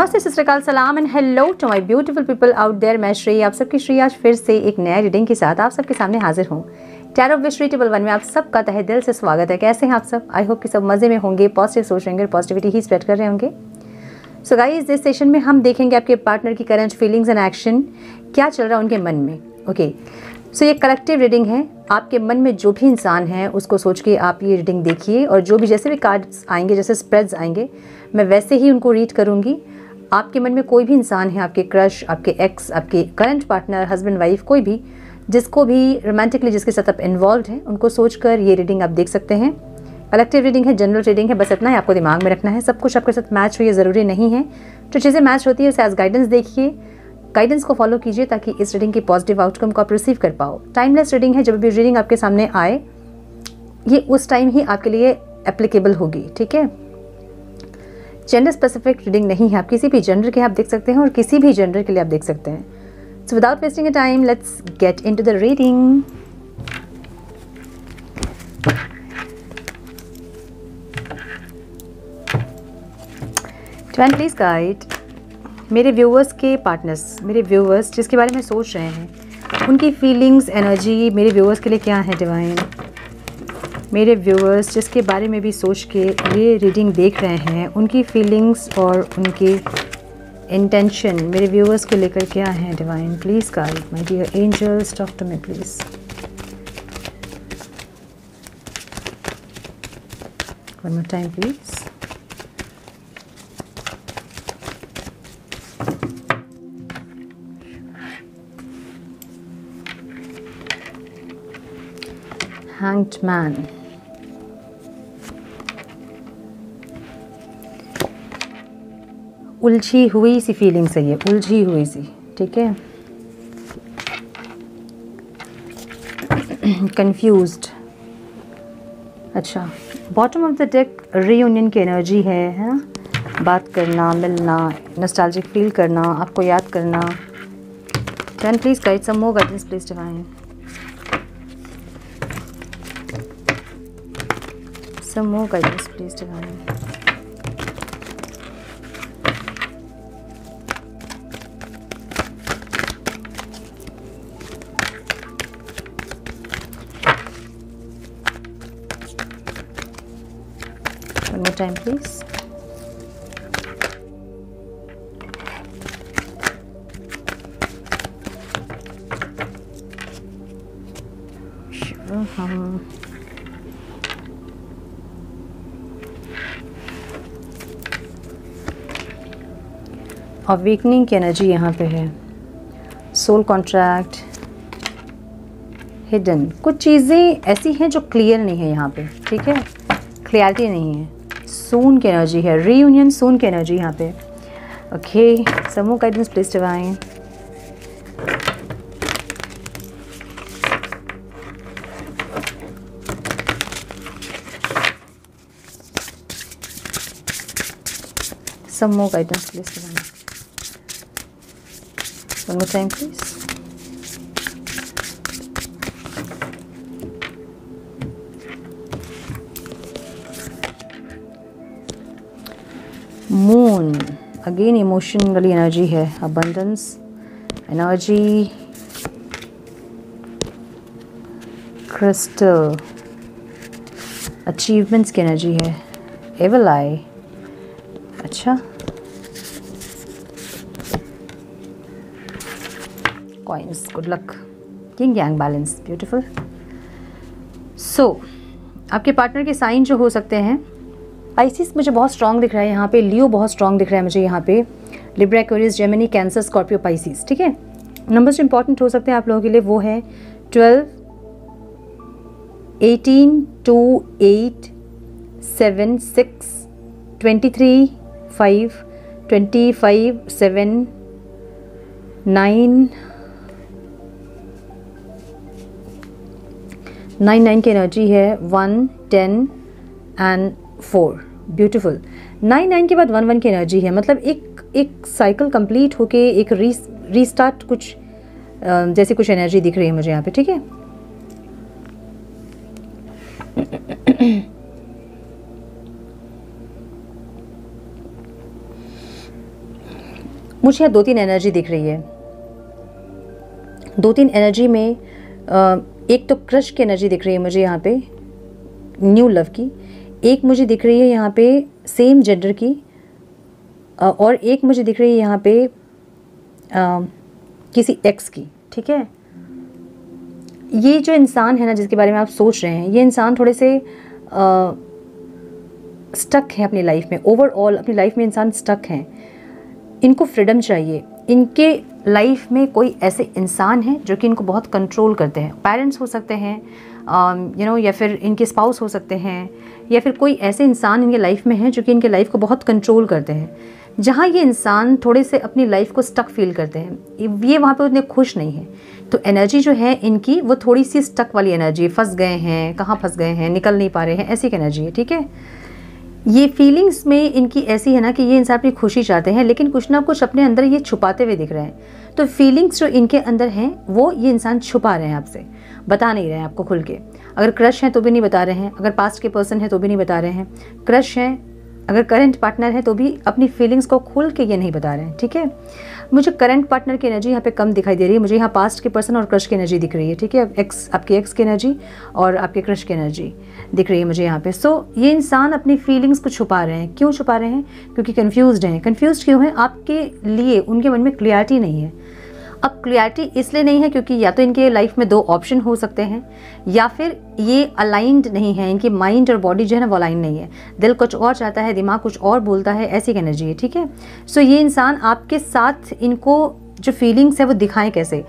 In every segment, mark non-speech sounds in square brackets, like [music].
नमस्ते, सत सलाम and hello to my beautiful people out there मैं श्री, आप सबकी श्री आज फिर से एक नया रीडिंग के साथ आप सबके सामने हाजिर हूँ। टैरो विश्री टेबल वन में आप सबका तहे दिल से स्वागत है। कैसे हैं आप सब? आई होप कि सब मज़े में होंगे पॉजिटिव सोच रहेंगे पॉजिटिविटी ही स्प्रेड कर रहे होंगे। सो गाइस इस सेशन में हम देखेंगे आपके पार्टनर की करंट फीलिंग्स एंड एक्शन क्या चल रहा है उनके मन में ओके. सो ये कलेक्टिव रीडिंग है, आपके मन में जो भी इंसान है, उसको सोच के आप ये रीडिंग देखिए और जो भी जैसे भी कार्ड्स आएँगे, जैसे स्प्रेड्स आएँगे, मैं वैसे ही उनको रीड करूँगी। आपके मन में कोई भी इंसान है, आपके क्रश आपके एक्स आपके करंट पार्टनर हस्बैंड वाइफ कोई भी, जिसको भी रोमांटिकली जिसके साथ आप इन्वॉल्व हैं, उनको सोचकर ये रीडिंग आप देख सकते हैं। कलेक्टिव रीडिंग है जनरल रीडिंग है, बस इतना ही आपको दिमाग में रखना है। सब कुछ आपके साथ मैच हो, ये ज़रूरी नहीं है। जो चीज़ें मैच होती है, उसे एज गाइडेंस देखिए। गाइडेंस को फॉलो कीजिए, ताकि इस रीडिंग के पॉजिटिव आउटकम को आप रिसीव कर पाओ। टाइमलेस रीडिंग है, जब भी रीडिंग आपके सामने आए, ये उस टाइम ही आपके लिए एप्लीकेबल होगी, ठीक है? जेंडर स्पेसिफिक रीडिंग नहीं है। आप किसी भी जेंडर के आप देख सकते हैं और किसी भी जेंडर के लिए आप देख सकते हैं। So without wasting a time let's get into the reading ट्वेंट please guide मेरे व्यूवर्स के पार्टनर्स मेरे व्यूअर्स जिसके बारे में सोच रहे हैं, उनकी फीलिंग्स एनर्जी मेरे व्यूवर्स के लिए क्या है डिवाइन मेरे व्यूअर्स जिसके बारे में भी सोच के ये रीडिंग देख रहे हैं, उनकी फीलिंग्स और उनकी इंटेंशन मेरे व्यूअर्स को लेकर क्या है divine please guide my dear angels talk to me please one more time please hanged man. उलझी हुई सी फीलिंग्स है ये, उलझी हुई सी, ठीक है? [clears throat] कंफ्यूज्ड अच्छा bottom of the deck reunion की एनर्जी है है बात करना, मिलना नस्टालजिक फील करना, आपको याद करना। Then please guide some more guidance please divine some more guidance, please, divine. Time, please. Awakening की एनर्जी यहाँ पे है. सोल कॉन्ट्रैक्ट हिडन कुछ चीज़ें ऐसी हैं जो क्लियर नहीं है यहाँ पे. ठीक है? क्लियरिटी नहीं है. सोन की एनर्जी है री यूनियन सोन की एनर्जी यहाँ पे। Okay some more guidance please divine some more guidance please divine one more time please moon again emotion वाली एनर्जी है अबंडेंस एनर्जी क्रिस्टल अचीवमेंट्स की एनर्जी है. एवल आई अच्छा. Coins good luck king yang balance beautiful so आपके partner के sign जो हो सकते हैं आइसिस मुझे बहुत स्ट्रॉन्ग दिख रहा है यहाँ पे लियो बहुत स्ट्रॉन्ग दिख रहा है मुझे यहाँ पे। Libra curious Gemini Cancer Scorpio Pisces ठीक है? नंबर्स जो इंपॉर्टेंट हो सकते हैं आप लोगों के लिए वो है twelve eighteen two eight seven six twenty three five twenty five seven nine nine nine की एनर्जी है one ten and four beautiful nine nine के बाद वन वन की एनर्जी है। मतलब एक एक साइकिल कंप्लीट होके एक री रीस्टार्ट कुछ जैसी कुछ एनर्जी दिख रही है मुझे यहाँ पे, ठीक है? [coughs] मुझे यहाँ दो तीन एनर्जी दिख रही है। दो तीन एनर्जी में एक तो क्रश की एनर्जी दिख रही है मुझे यहाँ पे न्यू लव की। एक मुझे दिख रही है यहाँ पे सेम जेंडर की और एक मुझे दिख रही है यहाँ पे आ, किसी एक्स की ठीक है? ये जो इंसान है ना जिसके बारे में आप सोच रहे हैं ये इंसान थोड़े से आ, स्टक है अपनी लाइफ में। ओवरऑल अपनी लाइफ में इंसान स्टक हैं। इनको फ्रीडम चाहिए। इनके लाइफ में कोई ऐसे इंसान हैं जो कि इनको बहुत कंट्रोल करते हैं। पेरेंट्स हो सकते हैं यू नो या फिर इनके स्पाउस हो सकते हैं, या फिर कोई ऐसे इंसान इनके लाइफ में हैं जो कि इनके लाइफ को बहुत कंट्रोल करते हैं। जहाँ ये इंसान थोड़े से अपनी लाइफ को स्टक फील करते हैं, ये वहाँ पे उतने खुश नहीं हैं। तो एनर्जी जो है इनकी, वो थोड़ी सी स्टक वाली एनर्जी फंस गए हैं, कहाँ फंस गए हैं, निकल नहीं पा रहे हैं, ऐसी एक एनर्जी है, ठीक है? ये फीलिंग्स में इनकी ऐसी है ना कि ये इंसान अपनी खुशी चाहते हैं, लेकिन कुछ ना कुछ अपने अंदर ये छुपाते हुए दिख रहे हैं। तो फीलिंग्स जो इनके अंदर हैं, वो ये इंसान छुपा रहे हैं आपसे। बता नहीं रहे हैं आपको खुल के। अगर क्रश हैं तो भी नहीं बता रहे हैं, अगर पास्ट के पर्सन हैं तो भी नहीं बता रहे हैं। क्रश हैं, अगर करंट पार्टनर हैं तो भी अपनी फीलिंग्स को खुल के ये नहीं बता रहे हैं, ठीक है? मुझे करंट पार्टनर की एनर्जी यहाँ पे कम दिखाई दे रही है। मुझे यहाँ पास्ट के पर्सन और क्रश की एनर्जी दिख रही है ठीक है? एक्स आपके एक्स की एनर्जी और आपके क्रश की एनर्जी दिख रही है मुझे यहाँ पे। सो so, ये इंसान अपनी फीलिंग्स को छुपा रहे हैं। क्यों छुपा रहे हैं? क्योंकि कन्फ्यूज़ हैं। कन्फ्यूज़ क्यों हैं? आपके लिए उनके मन में क्लियरिटी नहीं है। अब क्लियरिटी इसलिए नहीं है क्योंकि या तो इनके लाइफ में दो ऑप्शन हो सकते हैं, या फिर ये अलाइंड नहीं है, इनकी माइंड और बॉडी जो है ना वो अलाइन नहीं है। दिल कुछ और चाहता है, दिमाग कुछ और बोलता है, ऐसी एनर्जी है, ठीक है? सो ये इंसान आपके साथ इनको जो फीलिंग्स है वो दिखाएँ कैसे?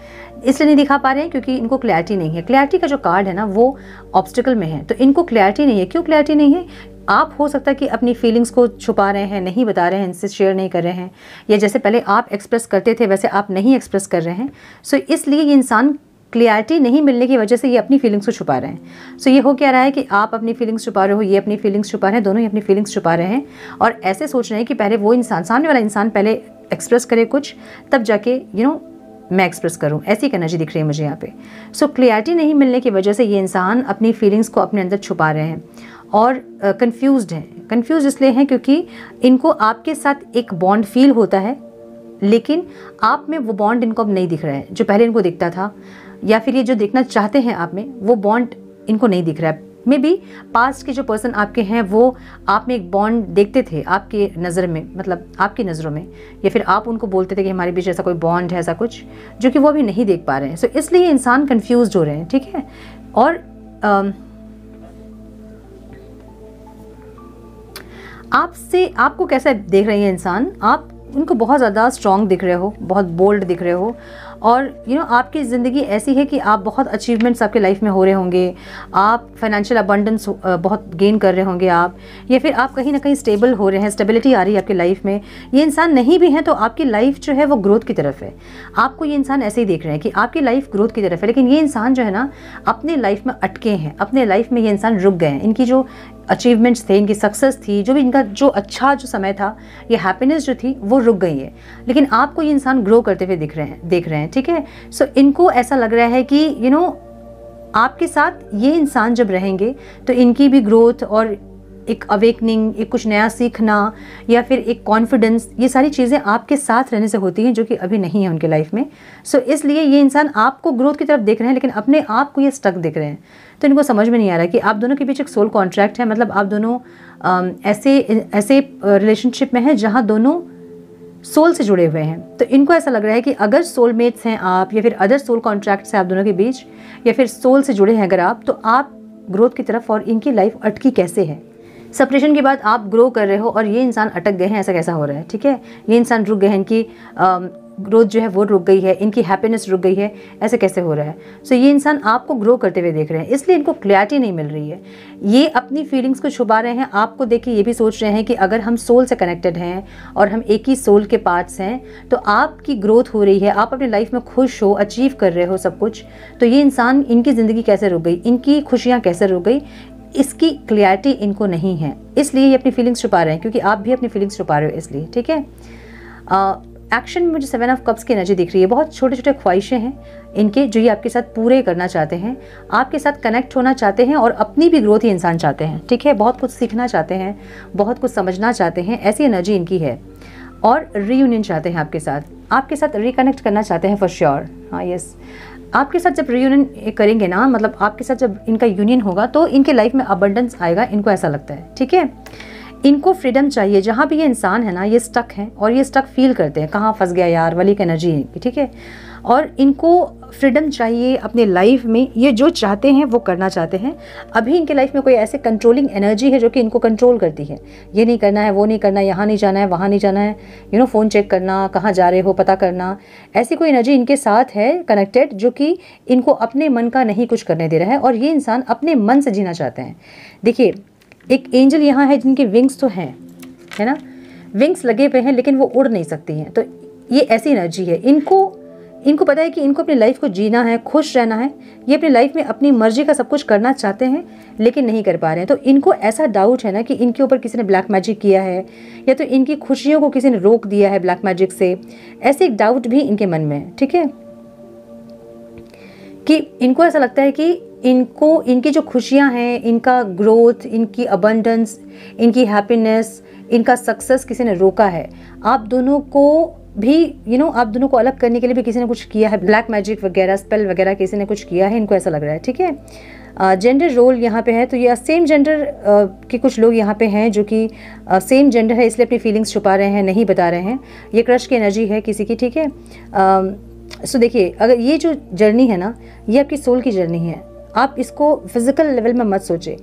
इसलिए नहीं दिखा पा रहे हैं क्योंकि इनको क्लैरिटी नहीं है। क्लैरिटी का जो कार्ड है ना वो ऑब्स्टिकल में है। तो इनको क्लैरिटी नहीं है। क्यों क्लैरिटी नहीं है? आप हो सकता है कि अपनी फीलिंग्स को छुपा रहे हैं नहीं बता रहे हैं इनसे शेयर नहीं कर रहे हैं या जैसे पहले आप एक्सप्रेस करते थे वैसे आप नहीं एक्सप्रेस कर रहे हैं। सो so, इसलिए ये इंसान क्लियरिटी नहीं मिलने की वजह से ये अपनी फीलिंग्स को छुपा रहे हैं। सो so, ये हो क्या रहा है कि आप अपनी फीलिंग्स छुपा रहे हो ये अपनी फीलिंग्स छुपा रहे हैं दोनों ही अपनी फीलिंग्स छुपा रहे हैं और ऐसे सोच रहे हैं कि पहले वो इंसान सामने वाला इंसान पहले एक्सप्रेस करे कुछ तब जाके यू नो मैं एक्सप्रेस करूँ। ऐसी एक एनर्जी दिख रही है मुझे यहाँ पे। सो so, क्लियरिटी नहीं मिलने की वजह से ये इंसान अपनी फीलिंग्स को अपने अंदर छुपा रहे हैं। और कंफ्यूज हैं। कंफ्यूज इसलिए हैं क्योंकि इनको आपके साथ एक बॉन्ड फील होता है लेकिन आप में वो बॉन्ड इनको अब नहीं दिख रहा है जो पहले इनको दिखता था या फिर ये जो देखना चाहते हैं आप में वो बॉन्ड इनको नहीं दिख रहा है। मे बी पास्ट के जो पर्सन आपके हैं वो आप में एक बॉन्ड देखते थे आपके नज़र में मतलब आपकी नज़रों में या फिर आप उनको बोलते थे कि हमारे बीच ऐसा कोई बॉन्ड है ऐसा कुछ जो कि वो अभी नहीं देख पा रहे हैं। सो so, इसलिए इंसान कन्फ्यूज़ हो रहे हैं ठीक है? और आ, आपसे, आपको कैसा देख रही है इंसान? आप, उनको बहुत ज़्यादा स्ट्रॉन्ग दिख रहे हो, बहुत बोल्ड दिख रहे हो। और यू नो आपकी ज़िंदगी ऐसी है कि आप बहुत अचीवमेंट्स आपके लाइफ में हो रहे होंगे। आप फाइनेंशियल अबंडेंस बहुत गेन कर रहे होंगे आप। या फिर आप कहीं ना कहीं स्टेबल हो रहे हैं स्टेबिलिटी आ रही है आपकी लाइफ में। ये इंसान नहीं भी है तो आपकी लाइफ जो है वो ग्रोथ की तरफ़ है। आपको ये इंसान ऐसे ही देख रहे हैं कि आपकी लाइफ ग्रोथ की तरफ़ है, लेकिन ये इंसान जो है ना, अपने लाइफ में अटके हैं। अपने लाइफ में ये इंसान रुक गए हैं। इनकी जो अचीवमेंट्स थे, इनकी सक्सेस थी, जो भी इनका जो अच्छा जो समय था, ये हैप्पीनेस जो थी, वो रुक गई है। लेकिन आपको ये इंसान ग्रो करते हुए दिख रहे हैं, देख रहे हैं। ठीक है? सो इनको ऐसा लग रहा है कि यू you नो know, आपके साथ ये इंसान जब रहेंगे तो इनकी भी ग्रोथ और एक अवेकनिंग एक कुछ नया सीखना या फिर एक कॉन्फिडेंस ये सारी चीज़ें आपके साथ रहने से होती हैं जो कि अभी नहीं है उनके लाइफ में। सो so, इसलिए ये इंसान आपको ग्रोथ की तरफ़ देख रहे हैं लेकिन अपने आप को ये स्टक देख रहे हैं। तो इनको समझ में नहीं आ रहा कि आप दोनों के बीच एक सोल कॉन्ट्रैक्ट है मतलब आप दोनों ऐसे ऐसे रिलेशनशिप में हैं जहाँ दोनों सोल से जुड़े हुए हैं। तो इनको ऐसा लग रहा है कि अगर सोलमेट्स हैं आप या फिर अदर सोल कॉन्ट्रैक्ट हैं आप दोनों के बीच, या फिर सोल से जुड़े हैं अगर आप तो आप ग्रोथ की तरफ़ और इनकी लाइफ अटकी कैसे है? सेपरेशन के बाद आप ग्रो कर रहे हो और ये इंसान अटक गए हैं ऐसा कैसा हो रहा है? ठीक है? ये इंसान रुक गए हैं इनकी ग्रोथ जो है वो रुक गई है इनकी हैप्पीनेस रुक गई है ऐसे कैसे हो रहा है? सो so, ये इंसान आपको ग्रो करते हुए देख रहे हैं इसलिए इनको क्लैरिटी नहीं मिल रही है। ये अपनी फीलिंग्स को छुपा रहे हैं आपको देख के ये भी सोच रहे हैं कि अगर हम सोल से कनेक्टेड हैं और हम एक ही सोल के पार्ट्स हैं तो आपकी ग्रोथ हो रही है आप अपनी लाइफ में खुश हो अचीव कर रहे हो सब कुछ तो ये इंसान इनकी ज़िंदगी कैसे रुक गई इनकी खुशियाँ कैसे रुक गई इसकी क्लियरिटी इनको नहीं है। इसलिए ये अपनी फीलिंग्स छुपा रहे हैं, क्योंकि आप भी अपनी फीलिंग्स छुपा रहे हो इसलिए, ठीक है? एक्शन में मुझे सेवन ऑफ़ कप्स की एनर्जी दिख रही है। बहुत छोटे छोटे ख्वाहिशें हैं इनके जो ये आपके साथ पूरे करना चाहते हैं। आपके साथ कनेक्ट होना चाहते हैं और अपनी भी ग्रोथ ही इंसान चाहते हैं, ठीक है? बहुत कुछ सीखना चाहते हैं, बहुत कुछ समझना चाहते हैं, ऐसी एनर्जी इनकी है। और रीयूनियन चाहते हैं आपके साथ। आपके साथ रिकनेक्ट करना चाहते हैं फॉर श्योर हाँ यस आपके साथ जब रीयूनियन करेंगे ना मतलब आपके साथ जब इनका यूनियन होगा तो इनके लाइफ में अबंडेंस आएगा, इनको ऐसा लगता है, ठीक है? इनको फ्रीडम चाहिए, जहाँ भी ये इंसान है ना, ये स्टक है और ये स्टक फील करते हैं, कहाँ फंस गया यार, वाली की एनर्जी है ठीक है? और इनको फ्रीडम चाहिए अपने लाइफ में, ये जो चाहते हैं, वो करना चाहते हैं। अभी इनके लाइफ में कोई ऐसे कंट्रोलिंग एनर्जी है जो कि इनको कंट्रोल करती है। ये नहीं करना है, वो नहीं करना है, यहाँ नहीं जाना है, वहाँ नहीं जाना है। यू नो फ़ोन चेक करना, कहाँ जा रहे हो, पता करना। ऐसी कोई एनर्जी इनके साथ है कनेक्टेड जो कि इनको अपने मन का नहीं कुछ करने दे रहा है और ये इंसान अपने मन से जीना चाहते हैं। देखिए, एक एंजल यहाँ है जिनके विंग्स तो हैं, है ना? विंग्स लगे हुए हैं, लेकिन वो उड़ नहीं सकती हैं। तो ये ऐसी एनर्जी है। इनको इनको पता है कि इनको अपनी लाइफ को जीना है, खुश रहना है, ये अपनी लाइफ में अपनी मर्ज़ी का सब कुछ करना चाहते हैं, लेकिन नहीं कर पा रहे हैं। तो इनको ऐसा डाउट है ना कि इनके ऊपर किसी ने ब्लैक मैजिक किया है, या तो इनकी खुशियों को किसी ने रोक दिया है ब्लैक मैजिक से, ऐसे एक डाउट भी इनके मन में है, ठीक है? कि इनको ऐसा लगता है कि इनको, इनकी जो खुशियाँ हैं, इनका ग्रोथ इनकी अबंडेंस इनकी हैप्पीनेस इनका सक्सेस किसी ने रोका है। आप दोनों को भी यू you नो know, आप दोनों को अलग करने के लिए भी किसी ने कुछ किया है ब्लैक मैजिक वगैरह स्पेल वगैरह किसी ने कुछ किया है इनको ऐसा लग रहा है ठीक है? जेंडर रोल यहाँ पे है तो ये सेम जेंडर के कुछ लोग यहाँ पे हैं जो कि सेम जेंडर है इसलिए अपनी फीलिंग्स छुपा रहे हैं नहीं बता रहे हैं। ये क्रश की एनर्जी है किसी की ठीक है? सो देखिए अगर ये जो जर्नी है ना ये आपकी सोल की जर्नी है। आप इसको फ़िज़िकल लेवल में मत सोचें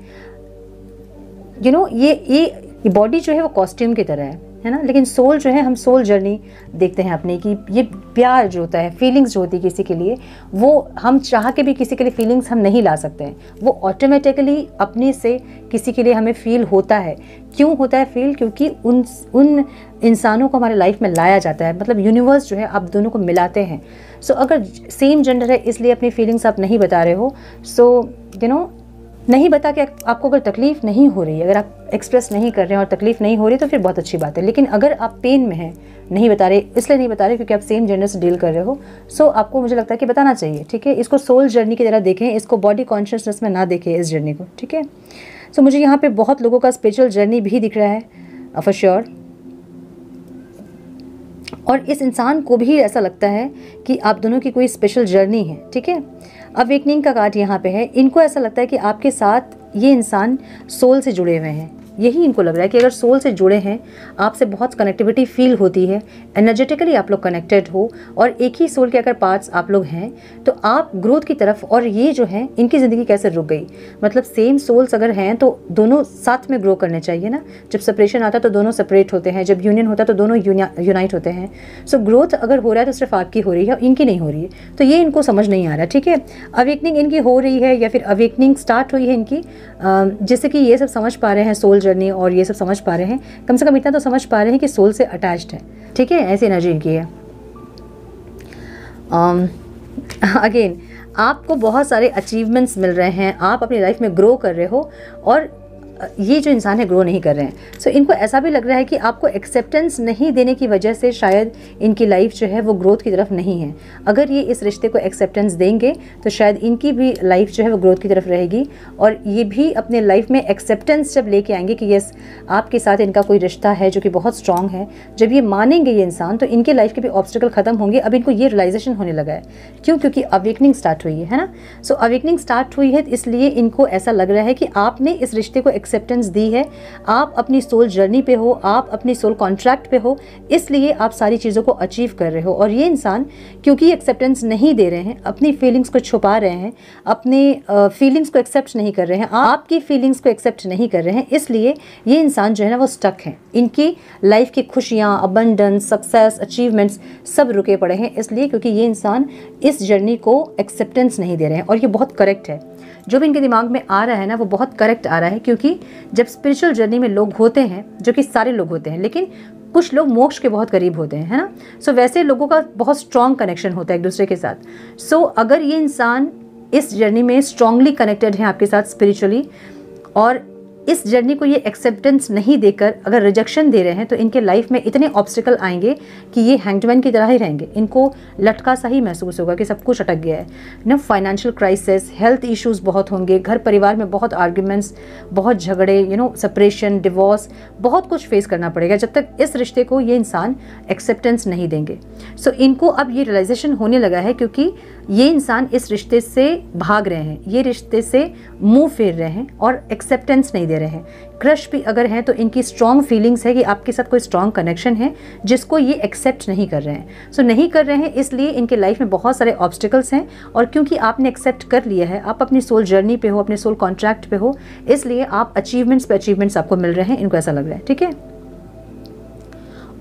यू नो ये ये बॉडी जो है वो कॉस्ट्यूम की तरह है। है ना? लेकिन सोल जो है हम सोल जर्नी देखते हैं अपने की ये प्यार जो होता है फीलिंग्स जो होती है किसी के लिए वो हम चाह के भी किसी के लिए फीलिंग्स हम नहीं ला सकते हैं। वो ऑटोमेटिकली अपने से किसी के लिए हमें फील होता है। क्यों होता है फील क्योंकि उन उन इंसानों को हमारे लाइफ में लाया जाता है। मतलब यूनिवर्स जो है आप दोनों को मिलाते हैं। सो so, अगर सेम जेंडर है इसलिए अपनी फीलिंग्स आप नहीं बता रहे हो। सो यू नो नहीं बता के आपको अगर तकलीफ़ नहीं हो रही, अगर आप एक्सप्रेस नहीं कर रहे हैं और तकलीफ़ नहीं हो रही तो फिर बहुत अच्छी बात है। लेकिन अगर आप पेन में हैं, नहीं बता रहे, इसलिए नहीं बता रहे क्योंकि आप सेम जेंडर से डील कर रहे हो। सो आपको मुझे लगता है कि बताना चाहिए, ठीक है? इसको सोल जर्नी की तरह देखें, इसको बॉडी कॉन्शियसनेस में ना देखें इस जर्नी को, ठीक है? सो मुझे यहाँ पर बहुत लोगों का स्पिरिचुअल जर्नी भी दिख रहा है फॉर श्योर और इस इंसान को भी ऐसा लगता है कि आप दोनों की कोई स्पेशल जर्नी है, ठीक है? अवेकनिंग का कार्ड यहाँ पे है। इनको ऐसा लगता है कि आपके साथ ये इंसान सोल से जुड़े हुए हैं। यही इनको लग रहा है कि अगर सोल से जुड़े हैं आपसे बहुत कनेक्टिविटी फील होती है एनर्जेटिकली आप लोग कनेक्टेड हो और एक ही सोल के अगर पार्ट्स आप लोग हैं तो आप ग्रोथ की तरफ़ और ये जो है इनकी ज़िंदगी कैसे रुक गई? मतलब सेम सोल्स अगर हैं तो दोनों साथ में ग्रो करने चाहिए ना? जब सेपरेशन आता है तो दोनों सेपरेट होते हैं जब यूनियन होता है तो दोनों यूनाइट होते हैं। सो so, ग्रोथ अगर हो रहा है तो सिर्फ़ आपकी हो रही है इनकी नहीं हो रही है। तो ये इनको समझ नहीं आ रहा ठीक है? अवेकनिंग इनकी हो रही है या फिर अवेकनिंग स्टार्ट हुई है इनकी? जिससे कि ये सब समझ पा रहे हैं सोल जर्नी और ये सब समझ पा रहे हैं। कम से कम इतना तो समझ पा रहे हैं कि सोल से अटैच्ड है। ठीक है? ऐसी एनर्जी इनकी है। अगेन um, [laughs] आपको बहुत सारे अचीवमेंट्स मिल रहे हैं। आप अपनी लाइफ में ग्रो कर रहे हो और ये जो इंसान है ग्रो नहीं कर रहे हैं। सो so, इनको ऐसा भी लग रहा है कि आपको एक्सेप्टेंस नहीं देने की वजह से शायद इनकी लाइफ जो है वो ग्रोथ की तरफ़ नहीं है। अगर ये इस रिश्ते को एक्सेप्टेंस देंगे तो शायद इनकी भी लाइफ जो है वो ग्रोथ की तरफ़ रहेगी। और ये भी अपने लाइफ में एक्सेप्टेंस जब लेके आएँगे कि यस आपके साथ इनका कोई रिश्ता है जो कि बहुत स्ट्रांग है जब ये मानेंगे ये इंसान तो इनके लाइफ के भी ऑब्स्टिकल खत्म होंगे। अब इनको ये रियलाइजेशन होने लगा है। क्यों? क्योंकि अवेकनिंग स्टार्ट हुई है ना? सो अवेकनिंग स्टार्ट हुई है इसलिए इनको ऐसा लग रहा है कि आपने इस रिश्ते को एक्सेप्टेंस दी है। आप अपनी सोल जर्नी पे हो, आप अपनी सोल कॉन्ट्रैक्ट पे हो, इसलिए आप सारी चीज़ों को अचीव कर रहे हो। और ये इंसान, क्योंकि एक्सेप्टेंस नहीं दे रहे हैं, अपनी फीलिंग्स को छुपा रहे हैं, अपने फीलिंग्स को एक्सेप्ट नहीं कर रहे हैं, आपकी फीलिंग्स को एक्सेप्ट नहीं कर रहे हैं, इसलिए ये इंसान जो है ना, वो स्टक है। इनकी लाइफ की खुशियाँ अबंडेंस सक्सेस अचीवमेंट्स सब रुके पड़े हैं, इसलिए क्योंकि ये इंसान इस जर्नी को एक्सेप्टेंस नहीं दे रहे हैं। और ये बहुत करेक्ट है। जो भी इनके दिमाग में आ रहा है ना, वो बहुत करेक्ट आ रहा है, क्योंकि जब स्पिरिचुअल जर्नी में लोग होते हैं जो कि सारे लोग होते हैं लेकिन कुछ लोग मोक्ष के बहुत करीब होते हैं है ना? सो so, वैसे लोगों का बहुत स्ट्रॉन्ग कनेक्शन होता है एक दूसरे के साथ। सो so, अगर ये इंसान इस जर्नी में स्ट्रांगली कनेक्टेड है आपके साथ स्पिरिचुअली और इस जर्नी को ये एक्सेप्टेंस नहीं देकर अगर रिजेक्शन दे रहे हैं तो इनके लाइफ में इतने ऑब्स्टिकल आएँगे कि ये हैंडमैन की तरह ही रहेंगे। इनको लटका सा ही महसूस होगा कि सब कुछ अटक गया है। ना फाइनेंशियल क्राइसिस हेल्थ इश्यूज़ बहुत होंगे घर परिवार में बहुत आर्ग्यूमेंट्स बहुत झगड़े यू नो सेपरेशन डिवोर्स बहुत कुछ फेस करना पड़ेगा जब तक इस रिश्ते को ये इंसान एक्सेप्टेंस नहीं देंगे। सो so, इनको अब ये रियलाइजेशन होने लगा है क्योंकि ये इंसान इस रिश्ते से भाग रहे हैं ये रिश्ते से मुँह फेर रहे हैं और एक्सेप्टेंस नहीं दे रहे हैं। क्रश भी अगर हैं तो इनकी स्ट्रॉन्ग फीलिंग्स है कि आपके साथ कोई स्ट्रॉन्ग कनेक्शन है जिसको ये एक्सेप्ट नहीं कर रहे हैं। सो so, नहीं कर रहे हैं इसलिए इनके लाइफ में बहुत सारे ऑब्स्टिकल्स हैं और क्योंकि आपने एक्सेप्ट कर लिया है आप अपनी सोल जर्नी पे हो अपने सोल कॉन्ट्रैक्ट पे हो इसलिए आप अचीवमेंट्स पे अचीवमेंट्स आपको मिल रहे हैं इनको ऐसा लग रहा है ठीक है?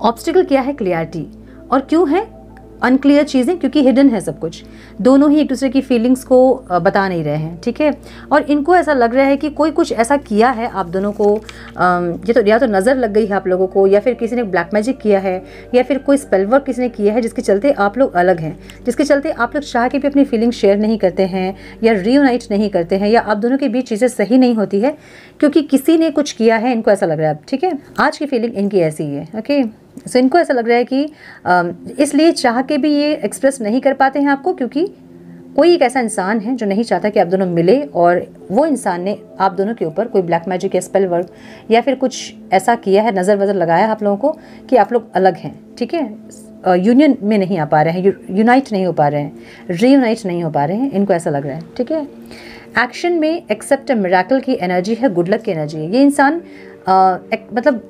ऑब्स्टिकल क्या है? क्लियरिटी और क्यों है? अनक्लियर चीज़ें, क्योंकि हिडन है सब कुछ। दोनों ही एक दूसरे की फीलिंग्स को बता नहीं रहे हैं, ठीक है? और इनको ऐसा लग रहा है कि कोई कुछ ऐसा किया है आप दोनों को ये तो या तो नज़र लग गई है आप लोगों को, या फिर किसी ने ब्लैक मैजिक किया है, या फिर कोई स्पेल वर्क किसी ने किया है जिसके चलते आप लोग अलग हैं, जिसके चलते आप लोग चाह के भी अपनी फीलिंग शेयर नहीं करते हैं, या रीयूनाइट नहीं करते हैं, या आप दोनों के बीच चीज़ें सही नहीं होती है, क्योंकि किसी ने कुछ किया है, इनको ऐसा लग रहा है ठीक है? आज की फीलिंग इनकी ऐसी ही है ओके सो इनको ऐसा लग रहा है कि इसलिए चाह के भी ये एक्सप्रेस नहीं कर पाते हैं आपको क्योंकि कोई एक ऐसा इंसान है जो नहीं चाहता कि आप दोनों मिले और वो इंसान ने आप दोनों के ऊपर कोई ब्लैक मैजिक या स्पेल वर्क या फिर कुछ ऐसा किया है नज़र वज़र लगाया है आप लोगों को कि आप लोग अलग हैं, ठीक है? यूनियन में नहीं आ पा रहे हैं यूनाइट नहीं हो पा रहे हैं रीयूनाइट नहीं हो पा रहे हैं, इनको ऐसा लग रहा है, ठीक है? एक्शन में एक्सेप्ट मेराकल की एनर्जी है गुड लक की एनर्जी है। ये इंसान मतलब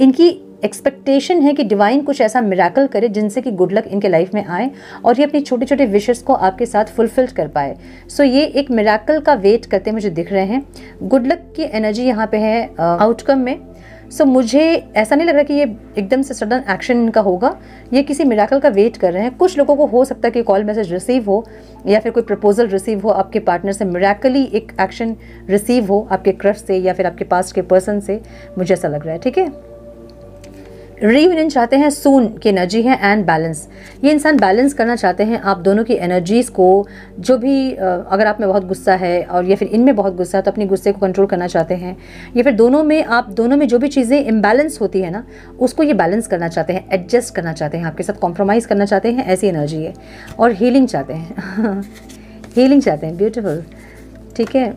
इनकी एक्सपेक्टेशन है कि डिवाइन कुछ ऐसा मिराकल करे जिनसे कि गुड लक इनके लाइफ में आए और ये अपनी छोटे छोटे विशेष को आपके साथ फुलफिल कर पाए। सो ये एक मिराकल का वेट करते मुझे दिख रहे हैं। गुड लक की एनर्जी यहाँ पे है आउटकम में। सो so, मुझे ऐसा नहीं लग रहा कि ये एकदम से सडन एक्शन इनका होगा। ये किसी मिराकल का वेट कर रहे हैं। कुछ लोगों को हो सकता है कि कॉल मैसेज रिसीव हो या फिर कोई प्रपोजल रिसीव हो आपके पार्टनर से मिराकली एक एक्शन रिसीव हो आपके क्रश से या फिर आपके पास के पर्सन से। मुझे ऐसा लग रहा है ठीक है? रीयूनियन चाहते हैं सून की एनर्जी है एंड बैलेंस ये इंसान बैलेंस करना चाहते हैं आप दोनों की एनर्जीज़ को, जो भी अगर आप में बहुत गुस्सा है और या फिर इनमें बहुत गुस्सा है तो अपने गुस्से को कंट्रोल करना चाहते हैं। या फिर दोनों में, आप दोनों में जो भी चीज़ें इम्बैलेंस होती है ना, उसको ये बैलेंस करना चाहते हैं एडजस्ट करना चाहते हैं, आपके साथ कॉम्प्रोमाइज़ करना चाहते हैं, ऐसी एनर्जी है। और हीलिंग चाहते हैं। [laughs] हीलिंग चाहते हैं ब्यूटिफुल ठीक है?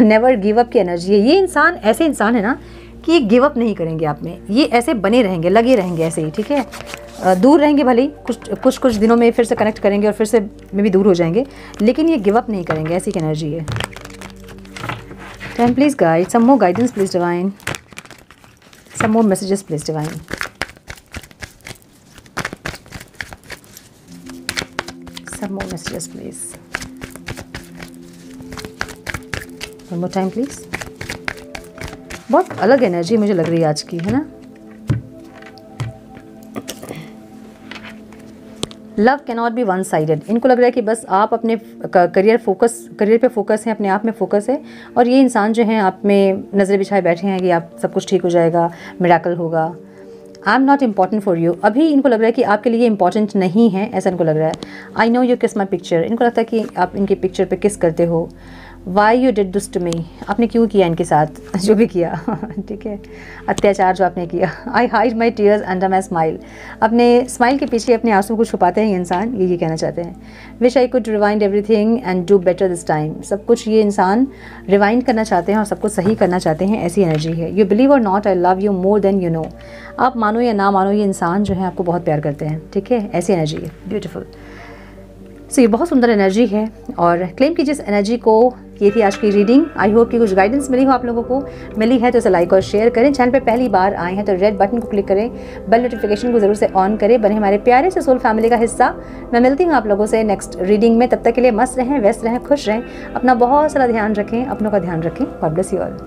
नेवर गिव अप की एनर्जी है। ये इंसान, ऐसे इंसान है ना कि ये गिव अप नहीं करेंगे आप में। ये ऐसे बने रहेंगे, लगे रहेंगे ऐसे ही, ठीक है? दूर रहेंगे भले ही, कुछ कुछ कुछ दिनों में फिर से कनेक्ट करेंगे और फिर से में भी दूर हो जाएँगे, लेकिन ये गिव अप नहीं करेंगे, ऐसी एनर्जी है। Please guide some more guidance please divine some more messages please divine some more messages, please. One more time, please. बहुत अलग एनर्जी मुझे लग रही है आज की, है ना? Love can not be one sided इनको लग रहा है कि बस आप अपने करियर फोकस करियर पे फोकस है, अपने आप में फोकस है, और ये इंसान जो है आप में नज़र बिछाए बैठे हैं कि आप सब कुछ ठीक हो जाएगा मेराकल होगा। I am not important for you अभी इनको लग रहा है कि आपके लिए इंपॉर्टेंट नहीं है, ऐसा इनको लग रहा है। आई नो यू किस माई पिक्चर इनको लगता है कि आप इनके पिक्चर पे किस करते हो। वाई यू डिड दुस्ट मी आपने क्यों किया इनके साथ? [laughs] जो भी किया। [laughs] ठीक है। अत्याचार जो आपने किया। I hide my tears under my smile अपने स्माइल के पीछे अपने आँसू को छुपाते हैं इंसान। ये ये कहना चाहते हैं। Wish I could rewind everything and do better this time सब कुछ ये इंसान रिवाइंड करना चाहते हैं और सब कुछ सही करना चाहते हैं, ऐसी एनर्जी है। You believe or not I love you more than you know आप मानो या ना मानो ये इंसान जो है आपको बहुत प्यार करते हैं। ठीक है? ऐसी एनर्जी है। ब्यूटिफुल सो ये बहुत सुंदर एनर्जी है और क्लेम की जिस एनर्जी को। ये थी आज की रीडिंग आई होप कि कुछ गाइडेंस मिली हो आप लोगों को। मिली है तो इसे लाइक और शेयर करें। चैनल पे पहली बार आए हैं तो रेड बटन को क्लिक करें। बेल नोटिफिकेशन को ज़रूर से ऑन करें। बने हमारे प्यारे से सोल फैमिली का हिस्सा। मैं मिलती हूँ आप लोगों से नेक्स्ट रीडिंग में। तब तक के लिए मस्त रहें, व्यस्त रहें, खुश रहें। अपना बहुत सारा ध्यान रखें, अपनों का ध्यान रखें। God bless you all